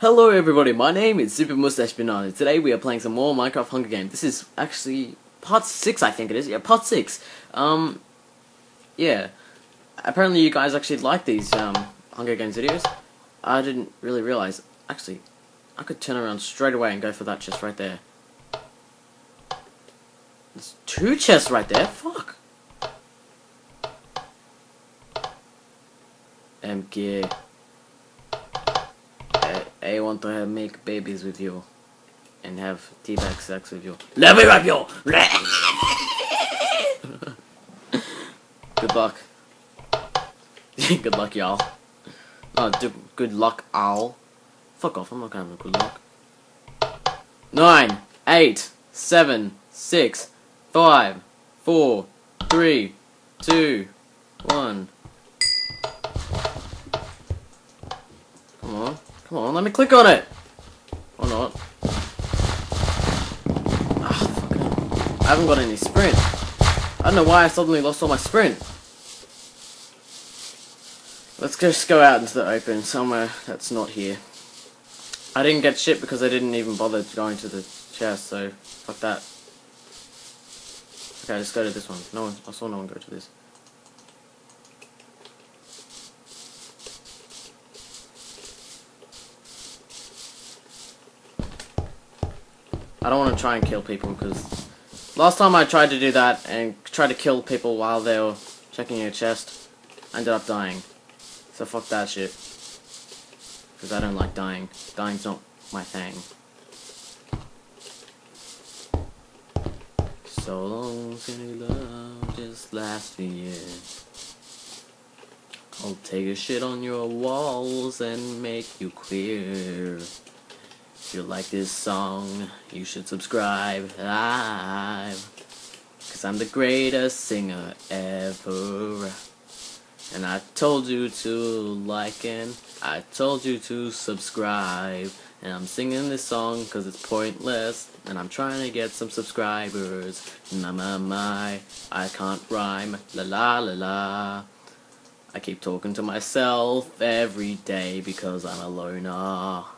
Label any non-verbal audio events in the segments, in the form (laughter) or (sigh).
Hello everybody, my name is Super Mustache Banana. Today we are playing some more Minecraft Hunger Games. This is actually part 6 I think it is. Yeah, part 6. Um, yeah. Apparently you guys actually like these um, Hunger Games videos. I didn't really realize. Actually, I could turn around straight away and go for that chest right there. There's two chests right there? Fuck. Empty. I, want to have, make babies with you. And have teabag sex with you. Let me rap you! (laughs) good luck. (laughs) good luck, y'all. Oh, good luck, owl. Fuck off, I'm not gonna have good luck. Nine, eight, seven, six, five, four, three, two, one. Come on, come on, let me click on it! Or not. Ah. I haven't got any sprint. I don't know why I suddenly lost all my sprint. Let's just go out into the open, somewhere that's not here. I didn't get shit because I didn't even bother going to the chest, so fuck that. Okay, let's go to this one. No one, I saw no one go to this. I don't want to try and kill people because last time I tried to do that and try to kill people while they were checking your chest, I ended up dying. So fuck that shit. Because I don't like dying. Dying's not my thing. So long can love just last year. I'll take a shit on your walls and make you queer. If you like this song, you should subscribe. Cause I'm the greatest singer ever. And I told you to like and I told you to subscribe. And I'm singing this song cause it's pointless. And I'm trying to get some subscribers. My, my, my, I can't rhyme. La la la la. I keep talking to myself every day because I'm a loner.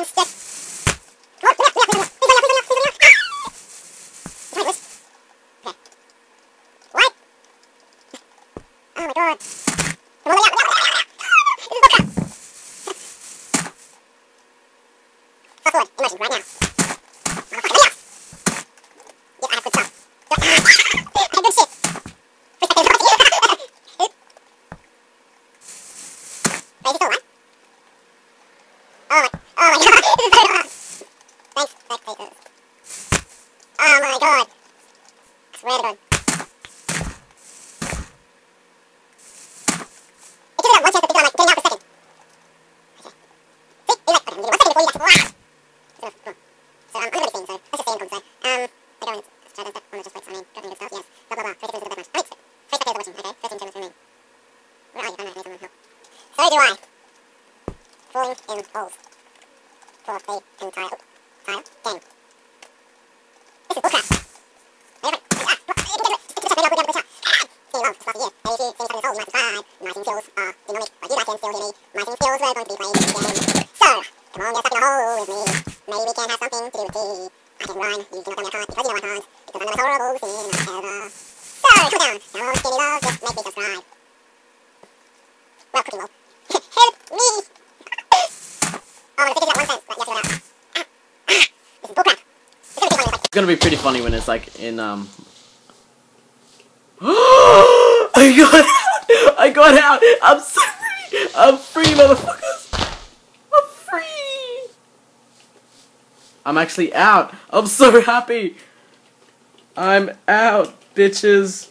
I'm stuck! Come on, button. Um we do I. Falling in holes. For the entire game. This is bullcrap. Wait, wait, wait, ah, look, you can get it. Stick to the check, maybe I'll go down to the chat. Ah! Seeing love, start the year. Hey, if you see me holes, you might subscribe. My singing skills but you guys can still hear me. My singing skills, we're going to be playing this game. So, come on, stuck in a hole with me. Maybe we can have something to do with tea. I can run, you cannot tell me I can't, because you know I can't. Because I'm the most horrible ever. So, down. Now, skinny love, just make me subscribe. Well. (laughs) Help me! Oh, the to. Ah, ah, gonna be It's gonna be pretty funny when it's like in um. (gasps) (gasps) I got out! I got out! I'm so free! I'm free, motherfuckers! I'm free! I'm actually out! I'm so happy! I'm out, bitches!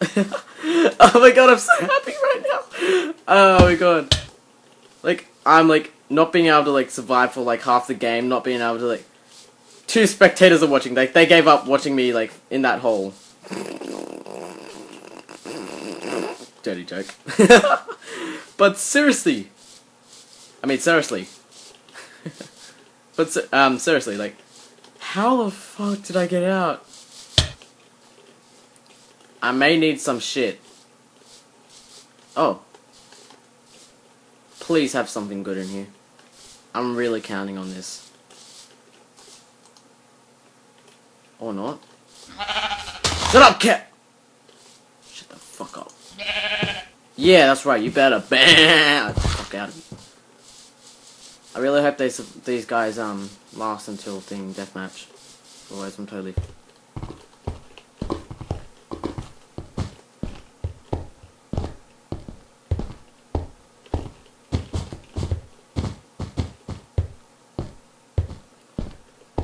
(laughs) oh my god, I'm so happy right now! Oh my god. Like, I'm like, not being able to like survive for like half the game, not being able to like. Two spectators are watching, like, they gave up watching me like in that hole. Dirty joke. (laughs) but seriously. I mean, seriously. (laughs) but, um, seriously, like, how the fuck did I get out? I may need some shit. Oh. Please have something good in here. I'm really counting on this. Or not. Shut up, cat! Shut the fuck up. Yeah, that's right, you better (laughs) bam! Fuck out. I really hope these these guys um last until thing deathmatch. Otherwise I'm totally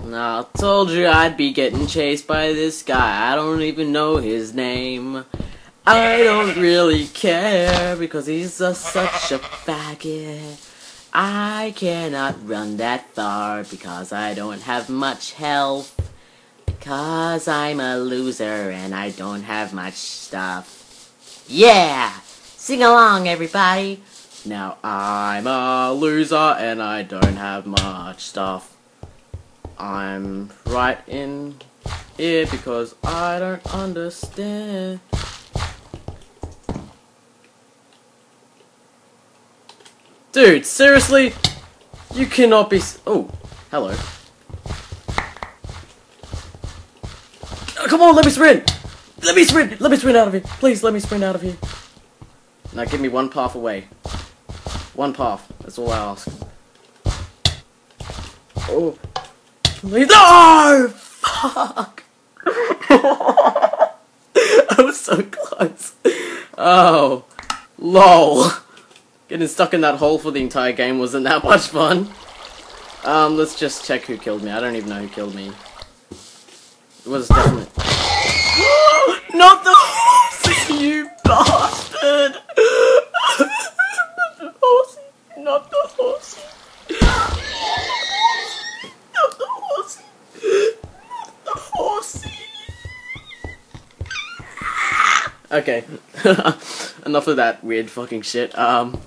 Now, I told you I'd be getting chased by this guy. I don't even know his name. I don't really care because he's a, such a faggot. I cannot run that far because I don't have much health. Because I'm a loser and I don't have much stuff. Yeah! Sing along, everybody! Now I'm a loser and I don't have much stuff. I'm right in here because I don't understand. Dude, seriously? You cannot be. Oh, hello. Oh, come on, let me sprint! Let me sprint! Let me sprint out of here! Please, let me sprint out of here. Now give me one path away. One path. That's all I ask. Oh. Please. No! Fuck! (laughs) I was so close. Oh. LOL. Getting stuck in that hole for the entire game wasn't that much fun. Um, let's just check who killed me. I don't even know who killed me. It was definitely. (gasps) Not the horsey, you bastard! the horsey, not the horsey. Not the horsey. Not the horsey. Okay. (laughs) Enough of that weird fucking shit. Um.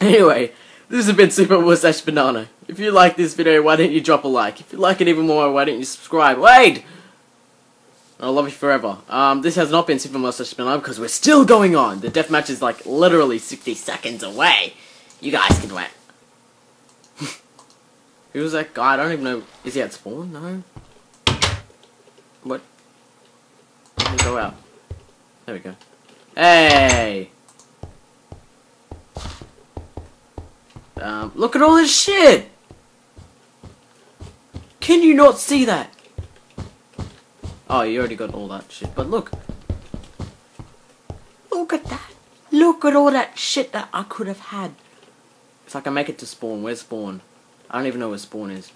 Anyway, this has been Super Mustache Banana. If you like this video, why don't you drop a like? If you like it even more, why don't you subscribe? Wait! I'll love you forever. Um, this has not been Super Mustache Banana because we're still going on. The deathmatch is like literally 60 seconds away. You guys can wait. (laughs) Who was that guy? I don't even know. Is he at spawn? No. What? Let me go out. There we go. Hey! Um, look at all this shit! Can you not see that? Oh, you already got all that shit, but look. Look at that. Look at all that shit that I could have had. If I can make it to spawn, where's spawn? I don't even know where spawn is.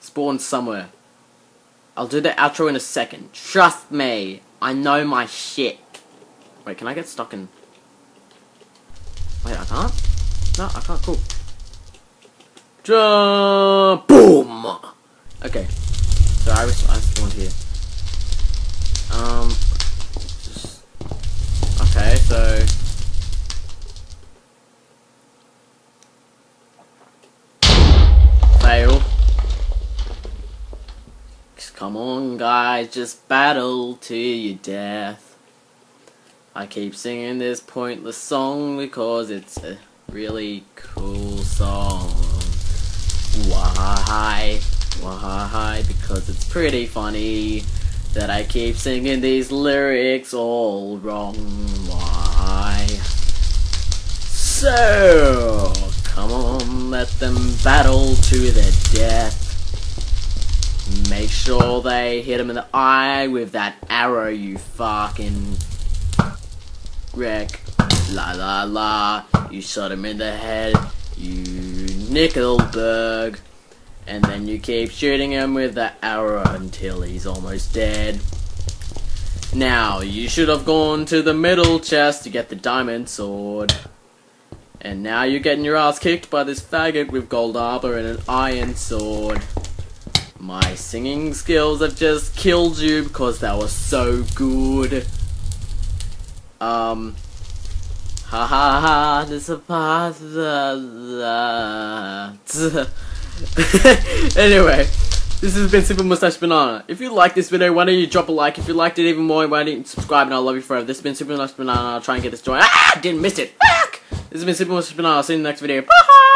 Spawn somewhere. I'll do the outro in a second. Trust me. I know my shit. Wait, can I get stuck in... Wait, I can't? No, I can't. Cool. Jump! Boom! Okay. So I, was, I spawned here. Um... Just... Okay, so... Fail. Come on, guys, just battle to your death. I keep singing this pointless song because it's a really cool song. Why? Why? Because it's pretty funny that I keep singing these lyrics all wrong. Why? So, come on, let them battle to the death. Make sure they hit him in the eye with that arrow, you fucking wreck. La la la. You shot him in the head, you Nickelberg. And then you keep shooting him with the arrow until he's almost dead. Now, you should have gone to the middle chest to get the diamond sword. And now you're getting your ass kicked by this faggot with gold armor and an iron sword. My singing skills have just killed you because that was so good. Um. Ha ha ha, this is a part (laughs) Anyway, this has been Super Mustache Banana. If you like this video, why don't you drop a like? If you liked it even more, why don't you subscribe and I'll love you forever. This has been Super Mustache Banana. I'll try and get this joint. Ah! Didn't miss it. Fuck! This has been Super Mustache Banana. I'll see you in the next video. Bye!